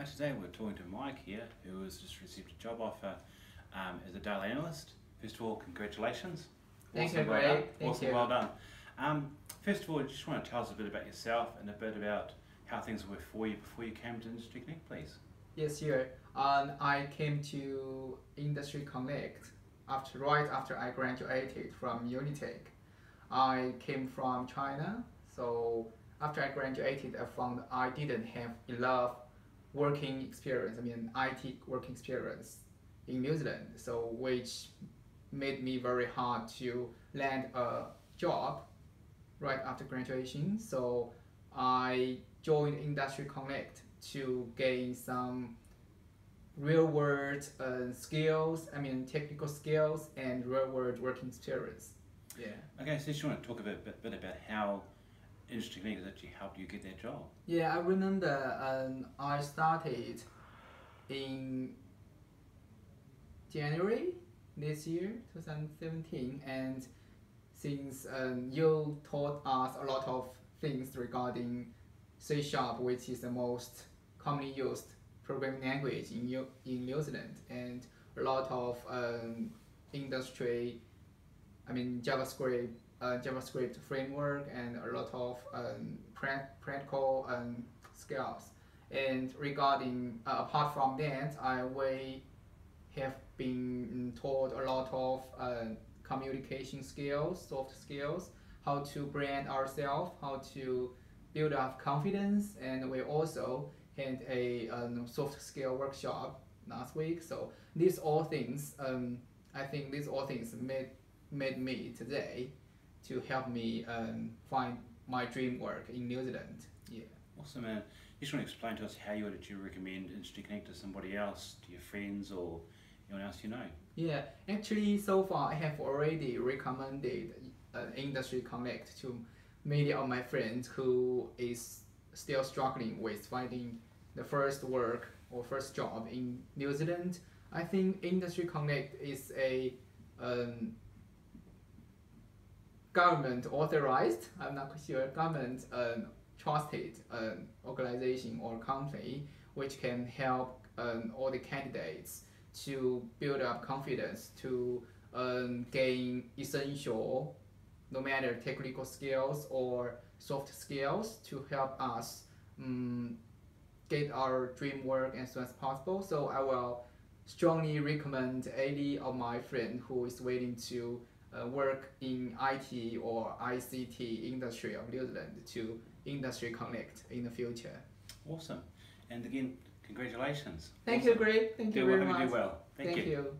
Uh, today we're talking to Mickey here, who has just received a job offer um, as a data analyst. First of all, congratulations. Thank awesome, you, well done. Thank awesome, you. well done. Um, first of all, just want to tell us a bit about yourself and a bit about how things were for you before you came to Industry Connect, please. Yes, sure. Um, I came to Industry Connect after right after I graduated from Unitec. I came from China, so after I graduated, I found I didn't have enough working experience. I mean, IT working experience in New Zealand, so which made me very hard to land a job right after graduation. So I joined Industry Connect to gain some real world uh, skills, I mean technical skills and real world working experience. Yeah. Okay, so just want to talk a bit, bit, bit about how Industry Connect has actually helped you get that job. Yeah, I remember um, I started in January this year, 2017, and since um, you taught us a lot of things regarding C Sharp, which is the most commonly used programming language in New, in New Zealand, and a lot of um, industry, I mean JavaScript, uh, JavaScript framework, and a lot of um, practical um, skills. And regarding uh, apart from that, I we have been taught a lot of uh, communication skills, soft skills, how to brand ourselves, how to build up confidence, and we also had a um, soft skill workshop last week. So these all things, um, I think these all things made made me today to help me um, find my dream work in New Zealand. Yeah. Awesome, man. You just want to explain to us how you would you recommend Industry Connect to somebody else, to your friends or anyone else you know? Yeah, actually, so far I have already recommended uh, Industry Connect to many of my friends who is still struggling with finding the first work or first job in New Zealand. I think Industry Connect is a um, government authorized, I'm not sure, government um, trusted um, organization or company which can help um, all the candidates to build up confidence to um, gain essential no matter technical skills or soft skills to help us um, get our dream work as soon as possible. So i will strongly recommend any of my friends who is willing to uh, work in IT or ICT industry of New Zealand to Industry Connect in the future. Awesome. And again, congratulations. Thank awesome. you, Greg. Thank do you well, very much. do well. Thank, Thank you. you.